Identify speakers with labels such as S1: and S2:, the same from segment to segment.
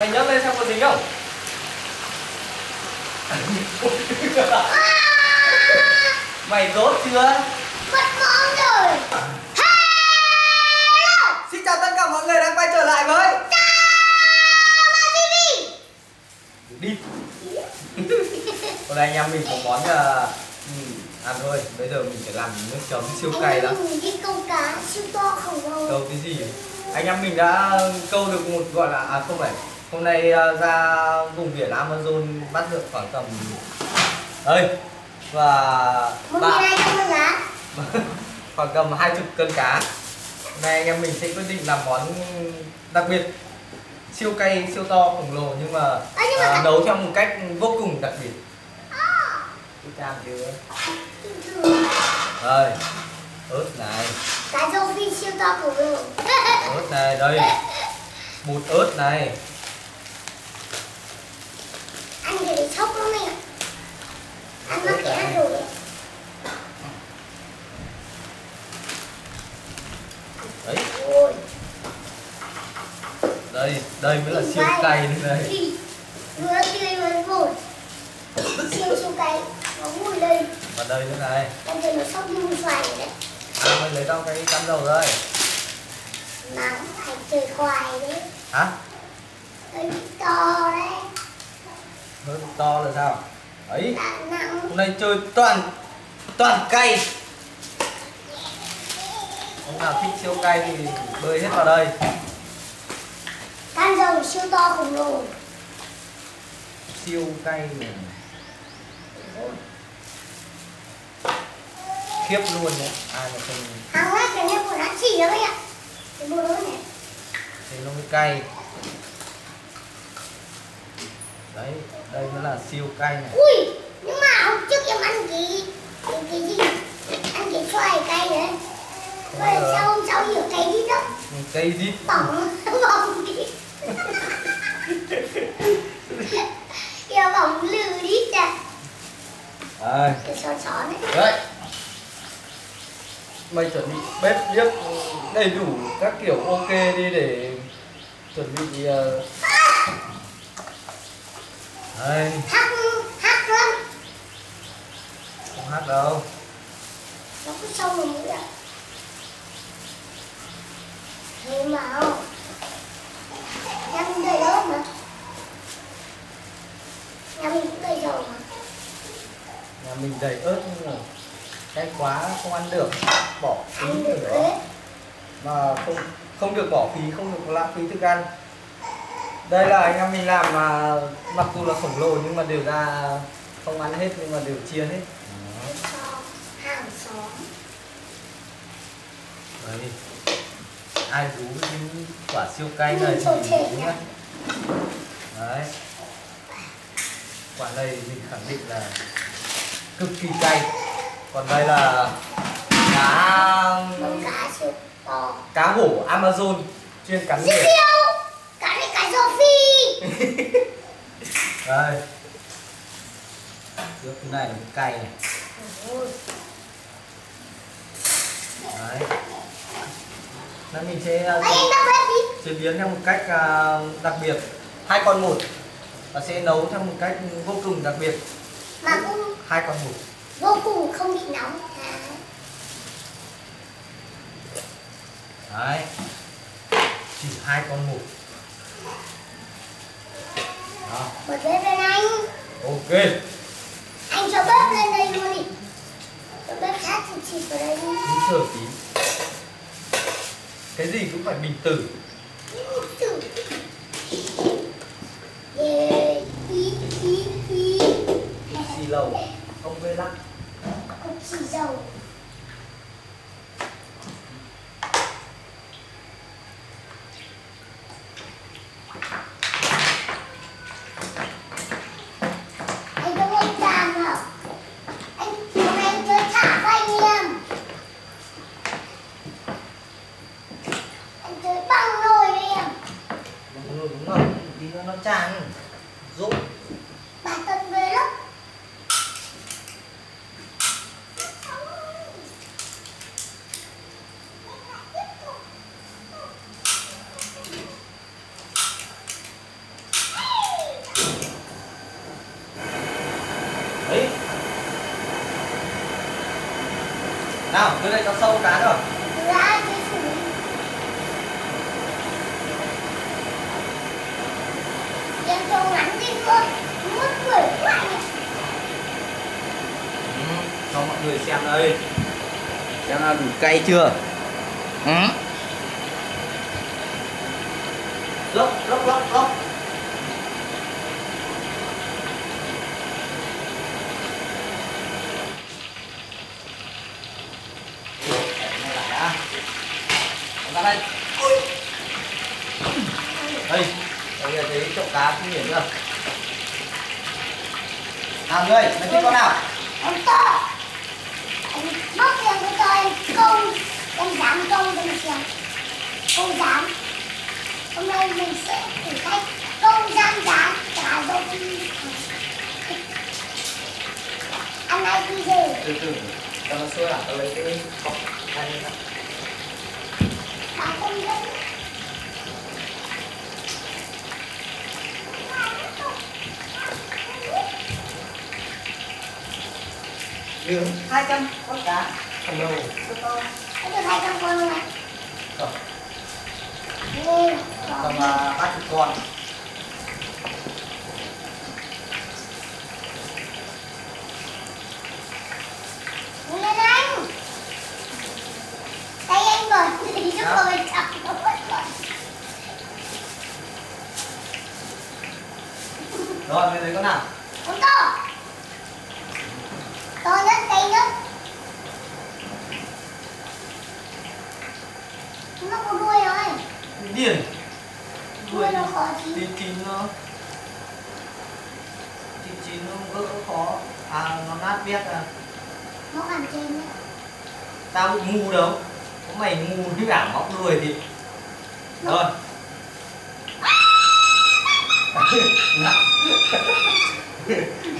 S1: Mày nhấc lên xem có dính không? Mày rốt chưa?
S2: Mất món rồi. Hello.
S1: Xin chào tất cả mọi người đang quay trở lại với
S2: Chào TV
S1: Đi. Hôm nay anh em mình có món là ăn thôi. Bây giờ mình phải làm nước chấm siêu cay lắm
S2: cái câu cá siêu to khổng lồ
S1: Câu cái gì? Anh em mình đã câu được một gọi là À không phải Hôm nay à, ra vùng biển Amazon bắt được khoảng tầm Đây Và ba- khoảng tầm hai chục cân cá. Hôm nay anh em mình sẽ quyết định làm món đặc biệt. Siêu cay siêu to khổng lồ nhưng mà,
S2: À, nhưng mà
S1: à, nấu theo một cách vô cùng đặc biệt. Cứ cam chưa? Đây ớt này.
S2: Cá rô phi siêu to khổng lồ.
S1: Ớt này đây. Bột ớt này
S2: Anh để sốc lắm mẹ Rồi đấy.
S1: Đây đây mới là siêu cay đây này.
S2: Vừa tươi vừa ngồi Siêu siêu cay Nó vui lên.
S1: Và đây nữa này.
S2: Anh thấy nó như một xoài đấy.
S1: À, lấy đâu cái cắm dầu đây.
S2: Nóng phải chơi khoai đấy.
S1: Hả?
S2: Hơi to đấy.
S1: Hơi to là sao ấy
S2: nặng.
S1: Hôm nay chơi toàn toàn cay. Ông nào thích siêu cay thì bơi hết vào đây.
S2: Can dầu siêu to khổng lồ.
S1: Siêu cay này. khiếp luôn nhé ai mà không
S2: Hàng hết cái này của nó chỉ đấy ạ. Cái bộ đó này.
S1: Thì nó mới cay. Đấy đây mới là siêu cay này.
S2: Ui Nhưng mà hôm trước em ăn cái Cái, cái gì? Ăn cái xoài cay đấy. Rồi sau hôm sau hiểu cái đi đó
S1: cây dít
S2: Bỏng Bỏng đi Kìa bỏng lừ đi à.
S1: Đây.
S2: Cái xó xó này.
S1: Đấy. Mày chuẩn bị bếp điếc đầy đủ các kiểu ok đi để chuẩn bị ờ, đây
S2: Hắc Hắc lắm
S1: không hát đâu.
S2: Nó cứ vào mũi ạ Thế mà không mình đầy ớt mà. Nhà mình cũng đầy dầu mà.
S1: Nhà mình đầy ớt nhưng mà cay quá không ăn được. Bỏ phí
S2: Ăn
S1: rồi
S2: được
S1: đó.
S2: đấy
S1: mà không không được bỏ phí không được lãng phí thức ăn đây là anh em mình làm mà mặc dù là khổng lồ nhưng mà đều ra không ăn hết nhưng mà đều chia hết.
S2: Hàng xóm
S1: đấy. Ai rú những quả siêu cay này
S2: Ừ, trộn
S1: thì đúng
S2: nhá.
S1: đấy. Quả này mình khẳng định là cực kỳ cay. Còn đây là cá
S2: cá
S1: hổ Amazon chuyên cắn
S2: siêu
S1: biển
S2: siêu cá này cá rô phi
S1: đây. Trước cái này là cay này. Đấy. Nên mình sẽ
S2: bếp đi.
S1: chế biến theo một cách uh, đặc biệt. Hai con một. Và sẽ nấu theo một cách vô cùng đặc biệt.
S2: Mà cũng
S1: hai con một.
S2: vô cùng không bị nóng.
S1: Đấy. Chỉ hai con một
S2: bật bếp lên anh.
S1: Ok.
S2: Anh cho bếp lên đây luôn đi. Cho bếp khác thì chỉ vào đây đi.
S1: Cứ chờ tí. Cái gì cũng phải bình tử.
S2: Yeah, ý, ý, ý.
S1: xì lầu. Không vê lắc
S2: Cục xì dầu Anh có một tràn không? Anh hôm nay anh chơi thả với anh em Anh chơi băng nồi với em
S1: đúng rồi đúng rồi tí nữa nó tràn giúp
S2: Bà Tân về lắm
S1: nào đưa đây cho sâu cá rồi
S2: ra em trông ngắn đi thôi. Mất quỷ quá nhỉ
S1: cho mọi người xem đây. Xem là đủ cay chưa? Ừ. lốc lốc lốc lốc Này lại đã. Ra đây. Ui. Đây, đây là thấy chỗ cá không biển chưa? Nào người, mày thích con nào?
S2: em to em móc tiền của tôi em công em dám công cho mình xem công dám. Hôm nay mình sẽ thử thách. Công dám dám cả dâu phi ăn này bây giờ
S1: Từ từ, cho nó sôi lại, tao lấy cái cọc này ra.
S2: bà không dẫn
S1: Đường 200 con cá. Lồ.
S2: Có được hai trăm con không này?
S1: Tầm 30 con.
S2: Nhanh lên anh Tay anh bẩn thì giúp
S1: Đó.
S2: tôi chọc nó mất bẩn
S1: Rồi, mày lấy con nào?
S2: Con to To nhất, tay nhất Nó có Đuôi nó khó chín
S1: nó. Chín chín nó gỡ khó. À, nó nát biết à.
S2: Nó hẳn trên đấy
S1: Tao bị ngu đâu. Có mày ngu với cả móc đuôi thì. Rồi.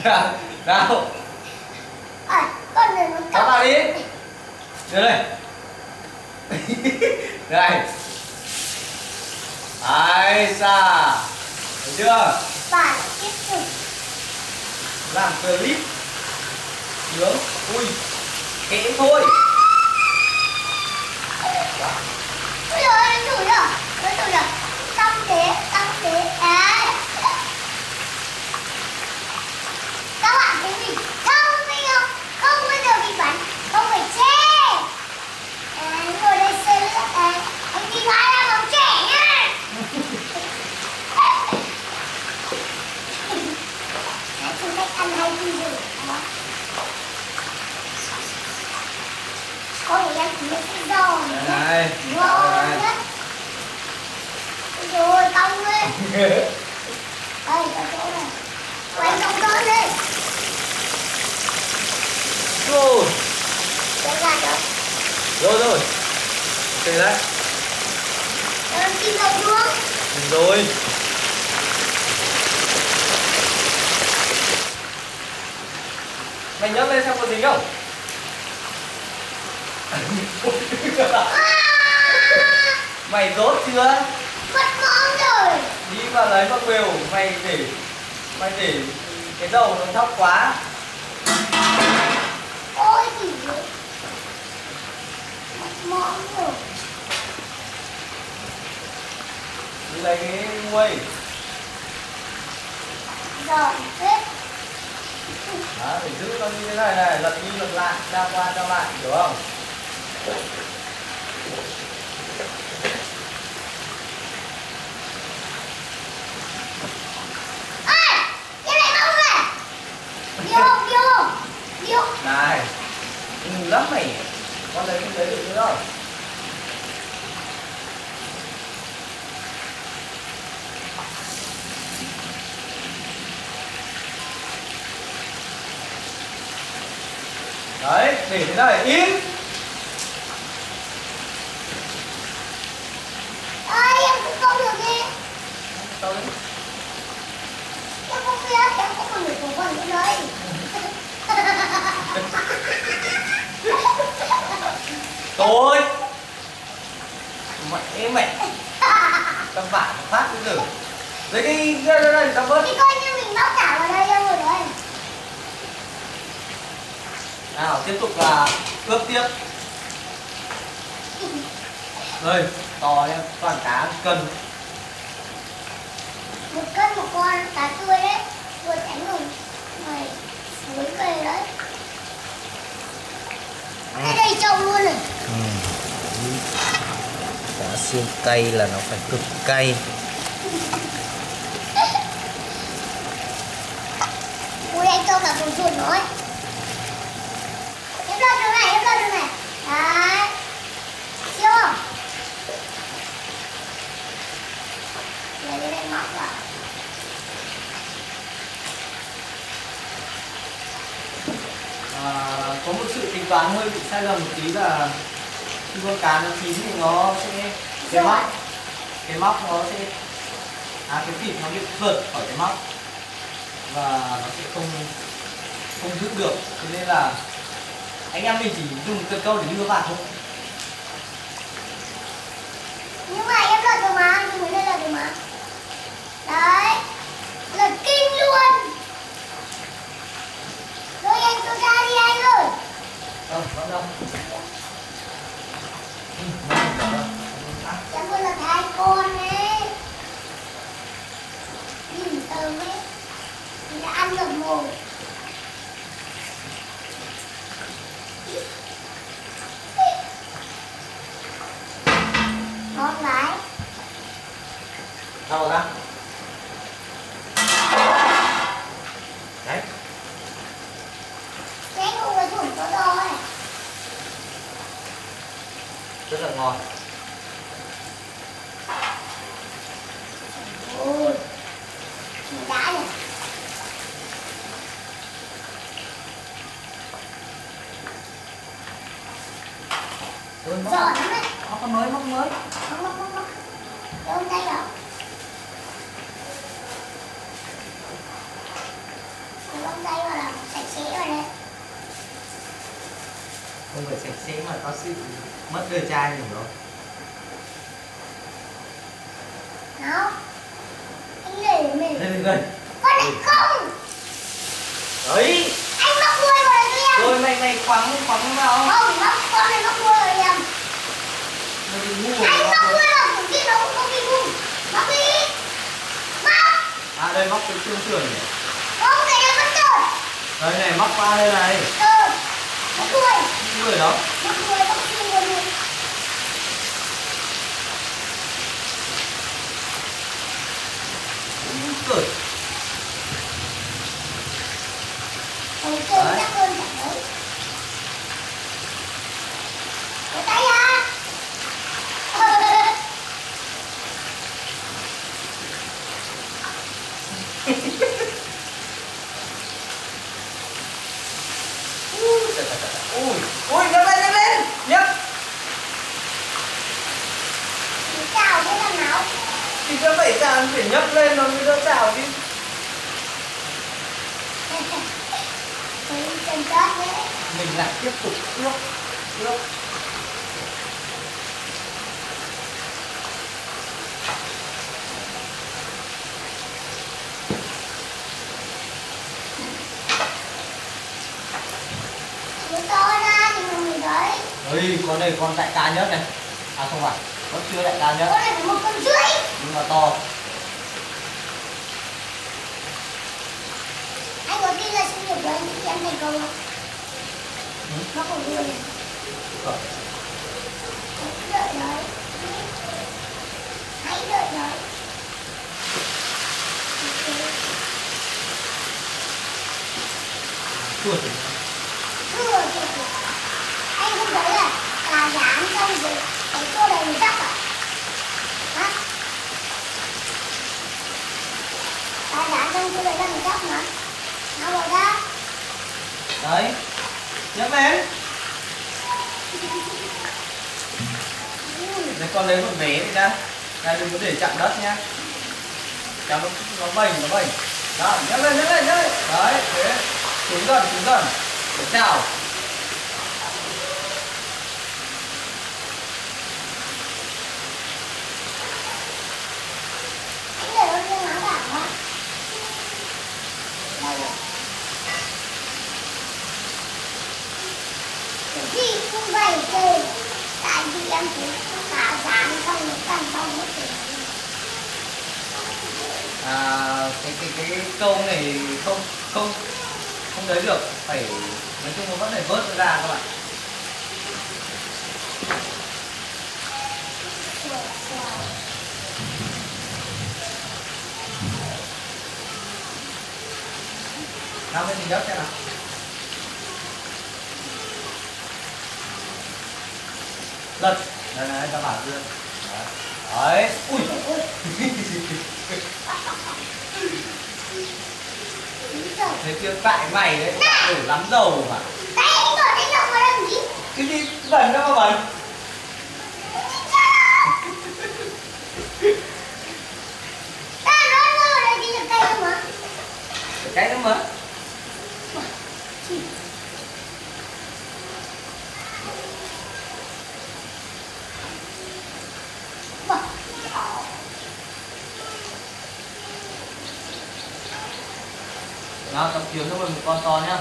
S1: nào nào
S2: À, con này nó cọc
S1: vào đi Đưa đây Đây Ai xa Thấy chưa?
S2: Và tiếp tục.
S1: Làm clip. Nướng Ui. Kẽ thôi
S2: Ôi giời ơi, nó chửi rồi Nó chửi rồi Tâm thế, tâm thế À Các bạn thấy mình thông minh không? Không bao giờ bị bắn Không phải chê à, Ngồi đây xem à, Anh đi phá ra bóng trẻ nha Đấy, thử thách ăn hay gì rồi Đó. Ôi, em chỉ biết cái giò nữa
S1: Đây
S2: Ngon nhất Rồi, cong lên Đây, ở chỗ này Quay cong con lên
S1: Rồi
S2: Để ra đó
S1: Rồi rồi Từ đấy
S2: Để em kim đầu xuống
S1: Rồi Mày nhấc lên xem có dính không? Mày rốt chưa?
S2: Mất móng rồi
S1: Đi vào lấy con bèo Mày để Mày để cái dầu nó thấp quá
S2: Ôi gì vậy Mất móng rồi
S1: Đi lấy cái muôi
S2: Giỏi hết
S1: Đó, phải giữ nó như thế này này Lật đi lật lại, ra qua ra lại Hiểu không?
S2: Này
S1: lắm mày. Con đấy không lấy được nữa đâu Đấy, để thế này, im
S2: Ơi, em cũng không được đi.
S1: Đấy?
S2: Em không biết, em không còn được của con nữa đấy.
S1: Thôi. Mẹ mẹ. Tao vả phát bây giờ Lấy cái đây đây đây tao vớt
S2: Thì coi như mình bóc cả vào đây rồi đấy
S1: Nào tiếp tục là ướp tiếp. Đây, to nha, toàn cá cân.
S2: một cân một con cá tươi đấy. Vừa tránh rồi ngoài suối về đấy. Cái đây trâu luôn rồi
S3: Ừ. Cá xương cay là nó phải cực cay.
S2: Ui anh trâu cả con chuột nói em lên đường này em lên đường này đấy siêu không lấy cái này móc vào
S1: À, Ờ, có một sự tính toán hơi bị sai lầm một tí là khi con cá nó chín thì nó sẽ cái móc cái móc nó sẽ à cái thịt nó bị vượt khỏi cái móc và nó sẽ không không giữ được. Cho nên là anh em mình chỉ dùng cần câu để đưa vào thôi.
S2: Nhưng mà em lật được mà nhưng mà đây lật được mà đấy lật kinh luôn. Rồi anh tôi ra đi anh ơi.
S1: Ờ vẫn đâu
S2: em vừa lật hai con đấy nhìn tờ ấy. Thì đã ăn được một ngon đấy
S1: đâu ra đấy.
S2: Cái không có thủng có rồi
S1: rất là ngon.
S2: Ôi đã lắm đấy.
S1: Móc con mới móc mới không phải sạch sẽ mà có sự mất đời trai mình rồi
S2: nào anh để mình
S1: đây đây đây
S2: con này không
S1: đấy.
S2: Anh móc đuôi vào cho em
S1: rồi mày mày khoáng khoáng vào.
S2: Không con này móc đuôi vào em. Anh
S1: rồi.
S2: đuôi vào cũng kia nó không bị ngu móc đi móc
S1: à đây móc cái xương sườn này.
S2: Không cái này vẫn trơn
S1: đây này móc qua đây này.
S2: Trơn móc đuôi.
S1: Người đó.
S2: Móc đuôi móc xương luôn
S1: cũng
S2: trơn
S1: Đấy.
S2: đấy Cái tay à
S1: ui nhấc lên nhấc lên. Nhấc.
S2: Chào thế là nào
S1: thì cho phải chàng? Phải nhấc lên nó mới đỡ chảo đi mình lại tiếp tục ướp ướp
S2: Nó to ra thì mình đấy
S1: ơi con này con đại ca nhất này. À không phải vẫn chưa đại ca nhất
S2: Con này một con rưỡi.
S1: Nhưng mà to.
S2: Anh có tin là sinh nhật của anh chị em thành công không?
S1: Ừ.
S2: Nó còn luôn này
S1: Rồi.
S2: Đợi đấy Hãy đợi đấy
S1: chuột thì
S2: Thưa chị Anh không thấy là là không gì rồi Cái cô này mình chắc à Hả? Tại đã xong cô đầy là mình chắc mà Nào rồi ra
S1: đấy. Nhấc em. Đấy, con lấy một vé đi ra Này đừng có để chạm đất nha Chạm nó, nó vành, nó vành Đó, nhấc lên, nhấc lên, nhấc lên Đấy, thế. Xuống dần, xuống dần. Để chào
S2: Anh để con riêng áo đảo á Đây rồi cái chứ Tại vì em thấy khá giá không cần không nó tiền
S1: à, cái cái cái câu này không không không lấy được. Phải nói chung là vẫn phải vớt ra các bạn. Nào bên mình nhấc xem nào lật. Đây này ta bảo chưa đấy. Ui.
S2: Ui
S1: thế chưa tại mày đấy đủ lắm dầu mà. Cái gì? Bẩn đâu mà bẩn.
S2: Ta nói ngơ là đi được cây không hả?
S1: cái nữa mà
S2: Vâng.
S1: Nào tập kiếm cho mình một con to nhá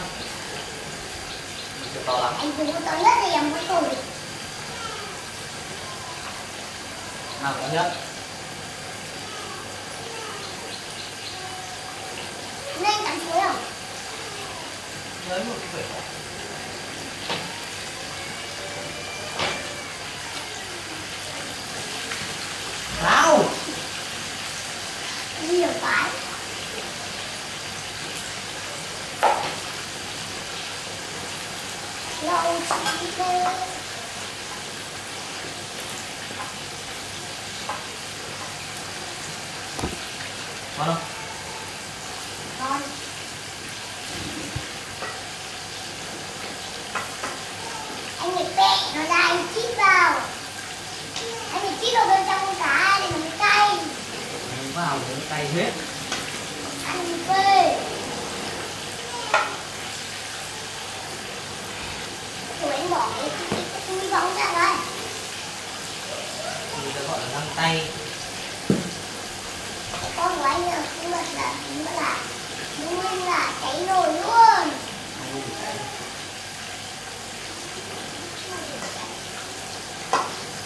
S1: Mình to lắm
S2: Anh dùng con to nhất thì em có tồi.
S1: nào to nhất
S2: Nên cảm thấy không?
S1: lấy một cái bể nào
S2: Nhiều cái. Lâu chỉ thế.
S1: Ngon không
S2: Ngon. Anh phải bẹ nó ra anh chít vào. Anh phải chít vào bên trong cá để nó cay.
S1: Đánh vào đến tay hết
S2: Anh phê. Rồi anh bỏ cái cái cái túi bóng ra đây.
S1: người ta gọi là găng tay
S2: Con của anh là cũng là là cũng là đúng là cháy nồi luôn.
S1: Ui, đấy.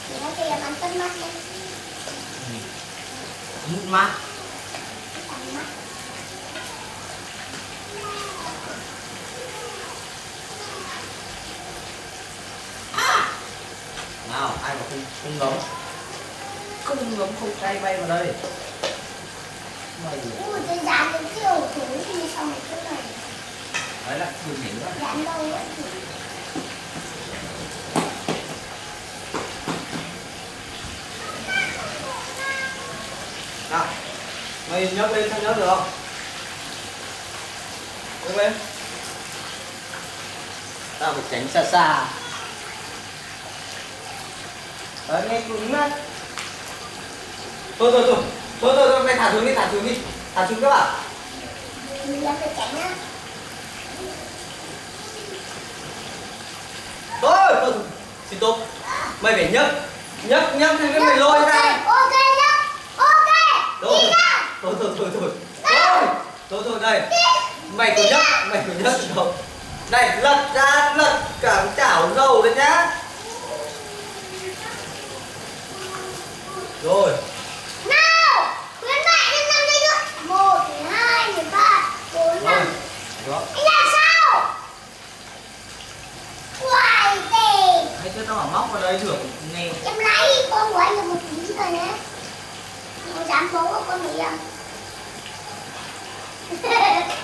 S2: Thì nó kìa bắn tân mắt lên.
S1: Ừ. mút mát
S2: Bắn mắt.
S1: nào ai mà không không ngấm. Không ngấm không cay bay vào đây. Mày
S2: Ui, cái dán cái kiểu thử thì xong rồi cái này.
S1: đấy là đừng nhảy nữa
S2: Dán đâu thì
S1: nào mày nhấc lên xem nhấc được không? Nhấc lên. Tao phải tránh xa xa đấy nghe cứng đấy thôi thôi thôi. Thôi thôi thôi, mày thả xuống đi, thả xuống đi. Thả xuống các bạn.
S2: Mình
S1: thôi thôi. Xin tốt. Mày phải nhấc nhấc nhấc thì cái mày lôi ra.
S2: Ok nhấc Ok.
S1: Thôi. Thôi thôi thôi thôi. Thôi thôi thôi, đây. Mày cứ nhấc, mày cứ nhấc đâu này, lật ra, lật cả cái chảo dầu lên nhá. Rồi
S2: Nào. Khuyến mại lên năm giây nữa. Một, hai, ba, bốn,
S1: rồi
S2: năm.
S1: đó
S2: Anh làm sao? Hoài tề.
S1: hay chứ tao bảo móc vào đây thưởng nghe
S2: Em lấy con của anh là một tí rồi nhé. Không dám bố của con Mỹ à?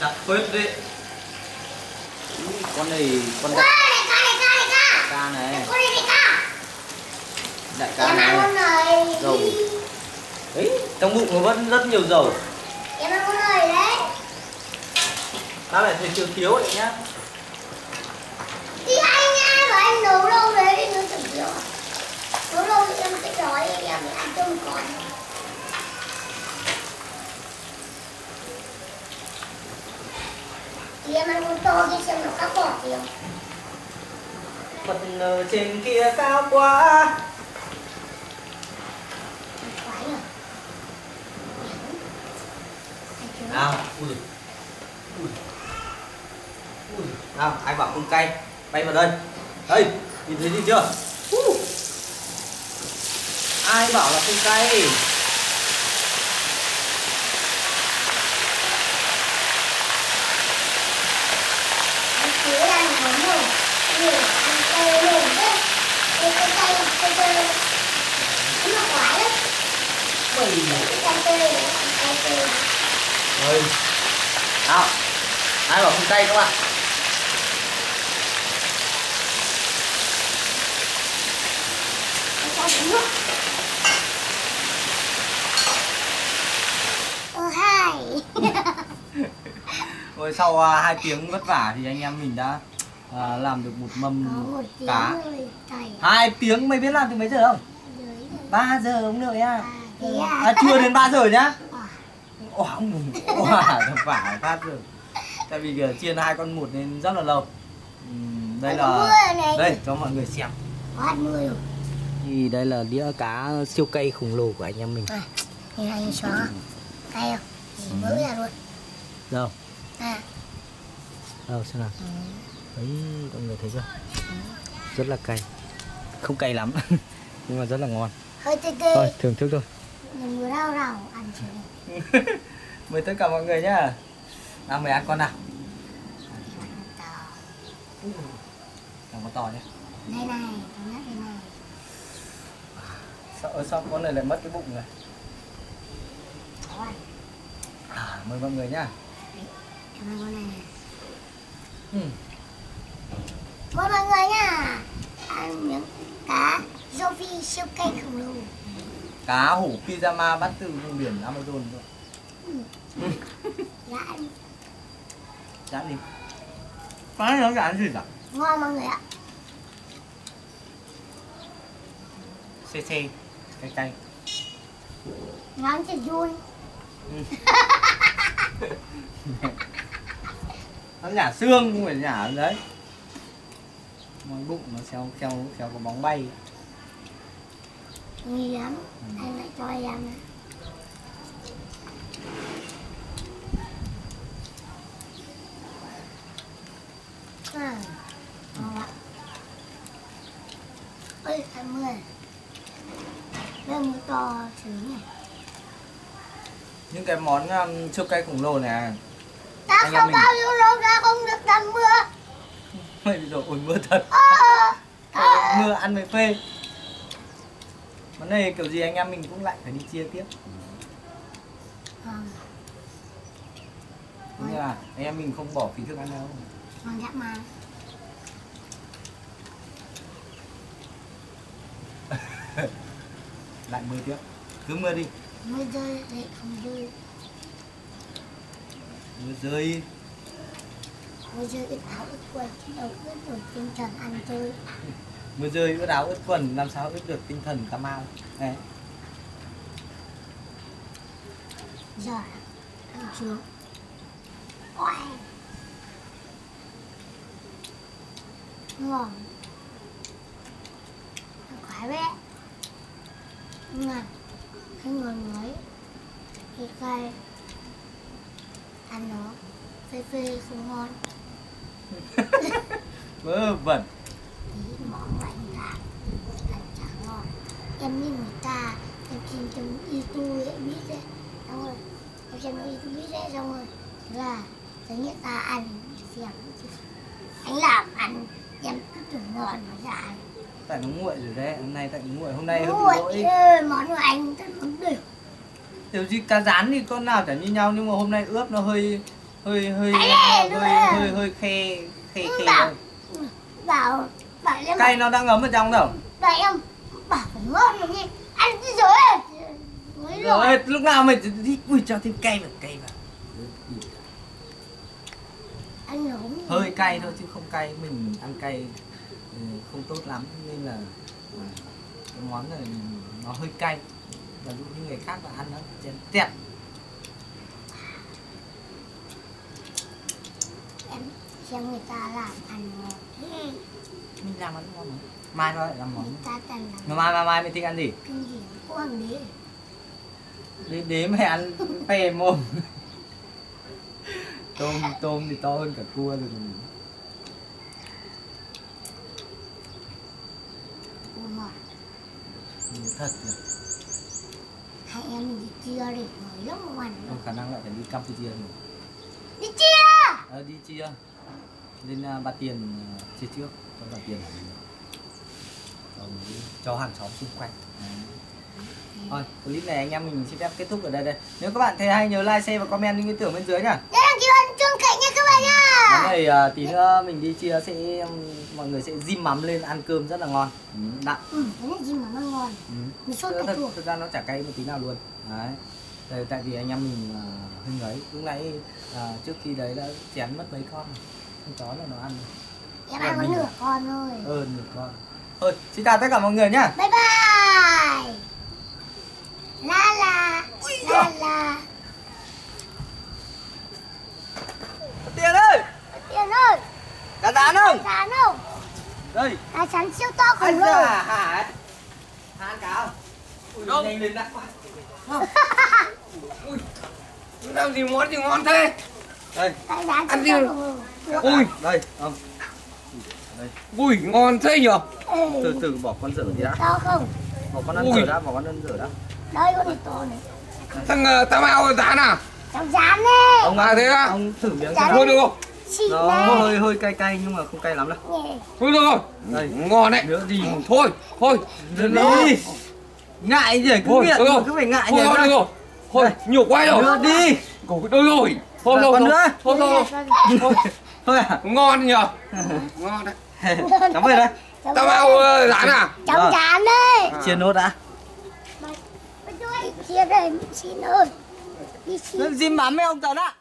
S1: đặt phết đi con này con đại
S2: ca, này ca, này ca.
S1: này đại ca này. Dầu. ấy trong bụng nó vẫn rất nhiều dầu
S2: Em ăn con này đấy.
S1: tao lại thấy thiếu thiếu vậy nhá
S2: Thì anh nha, và anh nấu lâu đấy thì nó chẳng thiếu. Nấu lâu thì em sẽ đói em ăn cho một không?
S1: Mặt ở trên kia cao quá. Nào, ui Ui Ui. Nào ai bảo không cay? Bay vào đây. Đây nhìn thấy gì chưa? Ai bảo là không cay
S2: anh cứ đang có mùi mùi ăn cây mùi đấy cây cây cây cây cây nó quái lắm cây cây cây cây cây
S1: ơi nào ai bảo không cay các bạn? Rồi sau à, hai tiếng vất vả thì anh em mình đã à, làm được một mâm
S2: một
S1: cá. hai tiếng mày biết làm từ mấy giờ không? 3 giờ ông nội
S2: à. Thế à?
S1: À, chưa đến 3 giờ nhá.
S2: À
S1: Oảng thật phải phát rồi. Tại vì uh, chiên hai con một nên rất là lâu. Đây là. Đây cho mọi người xem.
S2: Có mưa rồi.
S3: Thì đây là đĩa cá siêu cây khổng lồ của anh em mình.
S2: À nhìn anh xóa cay không? Nhìn mỡ ra luôn.
S3: Đâu?
S2: À.
S3: Đâu xem nào đấy mọi người thấy chưa? Rất là cay. Không cay lắm. Nhưng mà rất là ngon.
S2: Hơi tê tê
S3: thôi thưởng thức thôi.
S2: Ăn
S1: Mời tất cả mọi người nhá. Nào mời ăn con nào. Chẳng có to nhé
S2: đây này nhắc đây này.
S1: Sao, sao con này lại mất cái bụng
S2: ăn
S1: à, Mời mọi người nhá.
S2: Cảm ơn con này. Này
S1: Ừm.
S2: Mời mọi người nha. Ăn miếng cá rô phi siêu cây khổng lồ.
S1: Cá hổ pyjama bắt từ vùng biển Amazon thôi
S2: dạ ăn.
S1: Dán đi. Cá nó dán gì cả
S2: ngon mọi người ạ.
S1: Xê xê Cay cay.
S2: Ngon thịt run
S1: nó nhả xương không phải nhả đấy món bụng nó xéo xéo xéo có bóng bay.
S2: Nghi lắm anh lại cho em nè à ngon ạ. Ơi anh mưa đây mưa to thứ này
S1: những cái món um, siêu cay khổng lồ này
S2: đã
S1: Anh em
S2: không bao nhiêu lâu đã không được tắm mưa
S1: mày rồi. Ôi mưa thật.
S2: À, à.
S1: mưa ăn mới phê. Món này kiểu gì anh em mình cũng lại phải đi chia tiếp.
S2: À,
S1: Cũng như là anh em mình không bỏ phí thức ăn đâu.
S2: Ngon dã man
S1: lại mưa tiếp. Cứ mưa đi.
S2: Mưa rơi lại không rơi
S1: mưa rơi
S2: mưa rơi ít áo ít quần đâu ướt nổi tinh thần ăn chơi.
S1: Mưa rơi ướt áo ướt quần làm sao ướt được tinh thần cam ao này
S2: giờ ăn xuống Oai. ngon khoái bé ngon. Cái ngon nói cái cay. Ăn nó phê phê không ngon
S1: vớ vẩn.
S2: Em như người ta em xem trong youtube ấy biết đấy. Xong rồi em xem trong youtube biết đấy xong rồi thế là thấy người ta ăn xem anh làm ăn em cứ tưởng ngon mà ra ăn
S1: tại nó nguội rồi đấy hôm nay tại nó nguội. Hôm nay
S2: Ui,
S1: lỗi.
S2: món của anh rất món đều
S1: Kiểu gì cá rán thì con nào chả như nhau nhưng mà hôm nay ướp nó hơi hơi hơi hơi hơi, hơi, khe khe khe
S2: bảo- bảo bảo em
S1: Cay nó đang ngấm ở trong đâu.
S2: bảo em bảo ngon rồi nhỉ ăn cái rồi rồi
S1: Rồi lúc nào mày đi ui cho thêm cay vào cay vào.
S2: nóng
S1: Hơi cay thôi chứ không cay mình ăn cay ừ, không tốt lắm nên là ừ, cái món này nó hơi cay. Và như người khác mà ăn nó chén tẹt.
S2: xem người ta làm ăn ngon.
S1: Mình làm ăn ngon mai thôi làm món
S2: ta
S1: cần
S2: làm
S1: mai mai mai mình thích ăn gì?
S2: kinh gì của hoàng đế.
S1: Đế mày ăn phê mồm. Tôm tôm thì to hơn cả cua rồi mình ừ, thật rồi
S2: hai em mình đi chia đi mới lắm mà
S1: không khả năng lại phải đi campuchia rồi
S2: đi chia
S1: Ờ, đi chia lên uh, bà tiền chia trước cho bà tiền mấy- cho hàng xóm xung quanh Đấy. Thôi, clip này anh em mình xin phép kết thúc ở đây đây. Nếu các bạn thấy hay nhớ like, share và comment những ý tưởng bên dưới nhá.
S2: nhớ đăng ký kênh chuông cạnh nha các bạn
S1: Cái
S2: nha
S1: này à, tí nữa mình đi chia sẽ mọi người sẽ dim mắm lên ăn cơm rất là ngon. Ừ, đặn.
S2: ừ ngon
S1: Ừ.
S2: mình sốt
S1: thực, thực ra nó chả cay một tí nào luôn. Đấy. Đây, tại vì anh em mình à, hưng ấy lúc nãy à, trước khi đấy đã chén mất mấy con con chó là nó ăn
S2: em ăn có nửa con thôi.
S1: Hơn một con. Thôi xin chào tất cả mọi người nhá.
S2: Bye bye. La la la la.
S1: Tiền ơi.
S2: Tiền ơi.
S1: Cá rán không?
S2: Cá không?
S1: Đây.
S2: Cá chắn siêu to khổng lồ.
S1: ra hả ăn cá không ui
S4: Không.
S1: nhanh lên đã
S4: Làm gì món gì ngon thế?
S1: đây
S2: rán
S4: Ăn đi. Ui,
S1: đây không
S4: ui ngon thế nhở?
S1: Từ từ bỏ con dở đi đã
S2: to không
S1: bỏ con ăn
S4: Ui.
S1: dở đã bỏ con ăn dở đã
S2: đây con này to này
S4: Thằng uh, Tam Ao rán à?
S2: trong rán này
S1: ông
S4: À, thế à?
S1: ông thử miếng xem
S4: Thôi được không?
S1: nó hơi hơi cay cay nhưng mà không cay lắm đâu.
S4: Thôi được rồi.
S1: Đây.
S4: Ngon đấy.
S1: nữa gì
S4: Thôi, thôi.
S1: nữa đi ngại gì cứ
S4: rồi.
S1: cứ phải ngại
S4: Thôi,
S1: nhỉ
S4: thôi, được rồi. Thôi, nhiều quá rồi.
S1: nữa đi
S4: Cổ đôi rồi. Thôi, thôi,
S1: nữa.
S4: Thôi, thôi, thôi. Thôi,
S1: à
S4: ngon nhở? Ngon đấy.
S1: cháu về đây
S2: Trong
S4: Tam
S2: rán
S4: rán à?
S2: trong
S1: Vâng.
S2: rán đây
S1: chia nốt đã
S2: chia đây xin ơi đi xin
S1: mắm mấy ông Tấn ạ